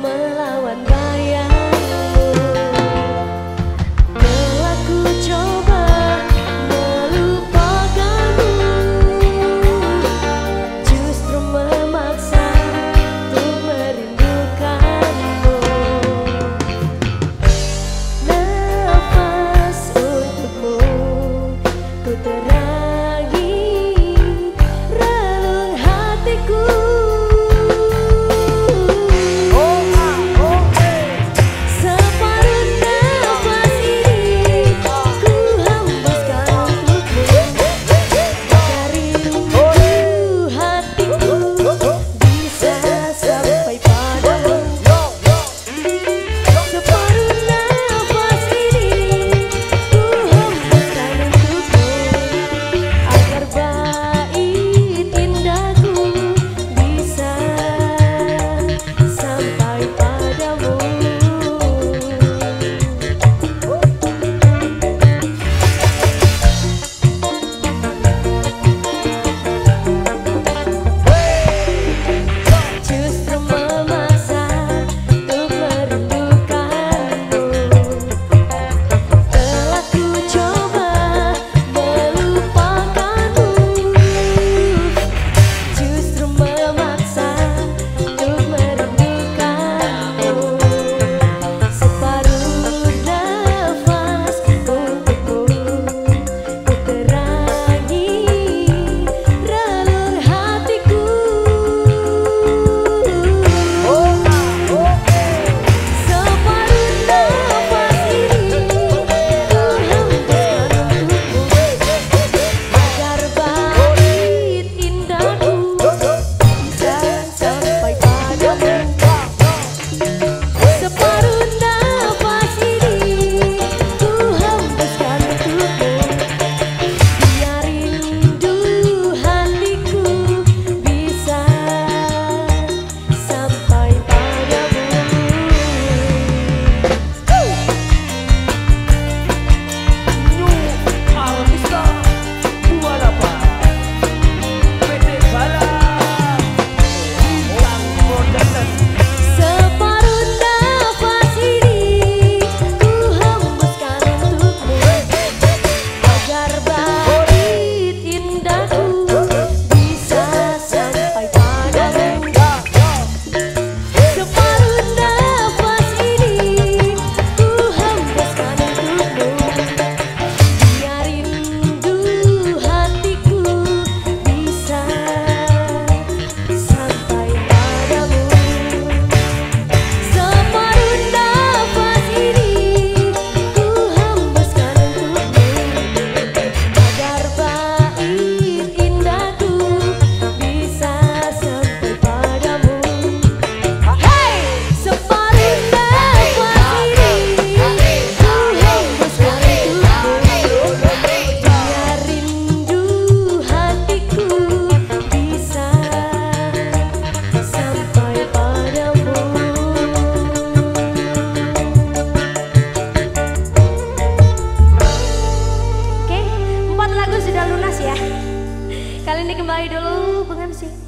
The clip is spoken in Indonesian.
melawan bayangmu Telah ku coba melupakanmu. Justru memaksa untuk merindukanmu. Nafas untukmu ku terang lunas ya. Kali ini kembali dulu Bung MC.